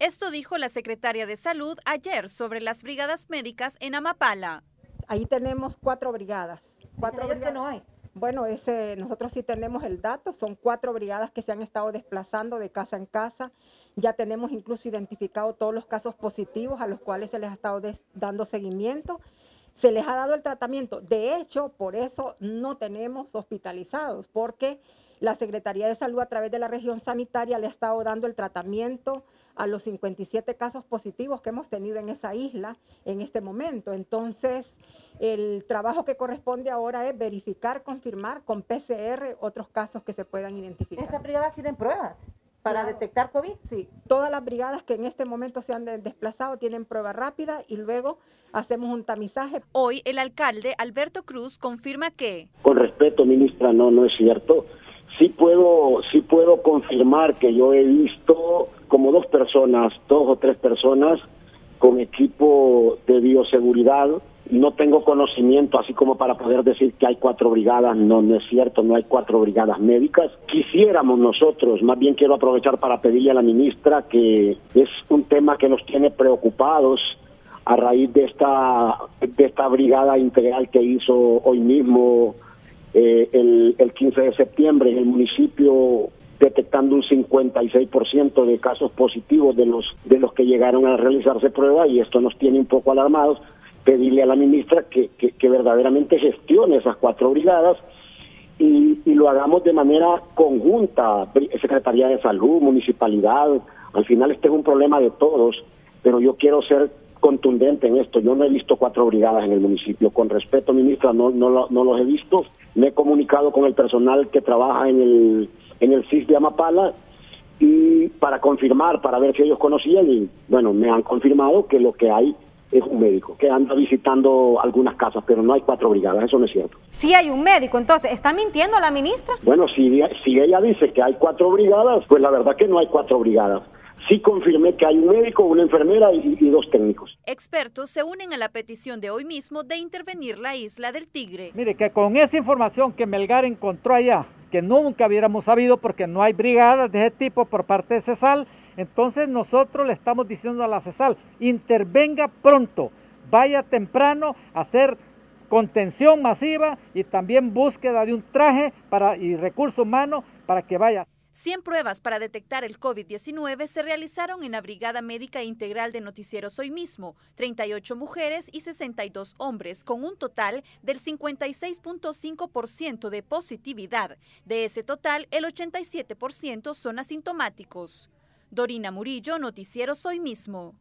Esto dijo la secretaria de Salud ayer sobre las brigadas médicas en Amapala. Ahí tenemos cuatro brigadas. Cuatro brigadas que no hay. Bueno, ese, nosotros sí tenemos el dato, son cuatro brigadas que se han estado desplazando de casa en casa. Ya tenemos incluso identificado todos los casos positivos a los cuales se les ha estado dando seguimiento. Se les ha dado el tratamiento. De hecho, por eso no tenemos hospitalizados, porque la Secretaría de Salud a través de la región sanitaria le ha estado dando el tratamiento a los 57 casos positivos que hemos tenido en esa isla en este momento. Entonces, el trabajo que corresponde ahora es verificar, confirmar con PCR otros casos que se puedan identificar. ¿Esas brigadas tienen pruebas? para detectar COVID? Sí, todas las brigadas que en este momento se han desplazado tienen prueba rápida y luego hacemos un tamizaje. Hoy el alcalde Alberto Cruz confirma que... Con respeto, ministra, no, no es cierto. Sí puedo, sí puedo confirmar que yo he visto como dos personas, dos o tres personas con equipo de bioseguridad. No tengo conocimiento así como para poder decir que hay cuatro brigadas, no, no es cierto, no hay cuatro brigadas médicas. Quisiéramos nosotros, más bien quiero aprovechar para pedirle a la ministra que es un tema que nos tiene preocupados a raíz de esta, de esta brigada integral que hizo hoy mismo eh, el, el 15 de septiembre en el municipio detectando un 56% de casos positivos de los de los que llegaron a realizarse prueba y esto nos tiene un poco alarmados. Pedirle a la ministra que, que, verdaderamente gestione esas cuatro brigadas y, y, lo hagamos de manera conjunta, Secretaría de Salud, Municipalidad. Al final este es un problema de todos, pero yo quiero ser contundente en esto. Yo no he visto cuatro brigadas en el municipio. Con respeto, ministra, no, no, no los he visto. Me he comunicado con el personal que trabaja en el en el CIS de Amapala y para confirmar, para ver si ellos conocían y bueno, me han confirmado que lo que hay es un médico que anda visitando algunas casas, pero no hay cuatro brigadas, eso no es cierto. Sí hay un médico, entonces, ¿está mintiendo la ministra? Bueno, si, si ella dice que hay cuatro brigadas, pues la verdad que no hay cuatro brigadas sí confirmé que hay un médico, una enfermera y, y, dos técnicos. Expertos se unen a la petición de hoy mismo de intervenir la isla del Tigre. Mire, que con esa información que Melgar encontró allá, que nunca hubiéramos sabido porque no hay brigadas de ese tipo por parte de CESAL. Entonces nosotros le estamos diciendo a la CESAL, intervenga pronto, vaya temprano a hacer contención masiva y también búsqueda de un traje para, y recurso humano para que vaya. 100 pruebas para detectar el COVID-19 se realizaron en la Brigada Médica Integral de Noticieros hoy mismo, 38 mujeres y 62 hombres, con un total del 56.5% de positividad. De ese total, el 87% son asintomáticos. Dorina Murillo, Noticieros hoy mismo.